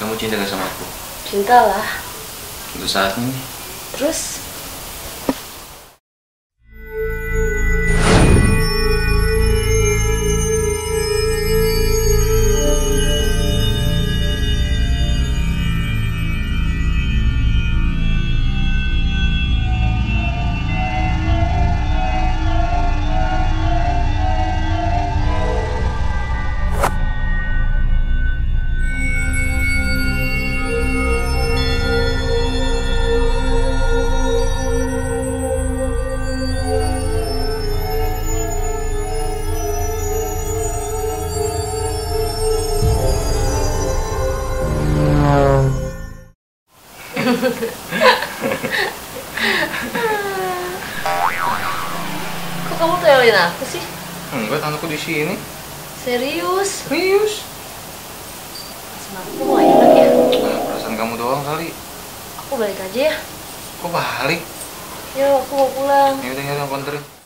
Kamu cinta gak sama aku? Cintalah. Untuk saat ini. Terus Kok kamu toyolin aku sih? Enggak, tanganku di sini. Serius? Serius? Sama aku gak enak ya. Nah, perasaan kamu doang kali. Aku balik aja ya. Kok balik? Yuk, aku mau pulang. Ya udah, ya udah, aku anterin.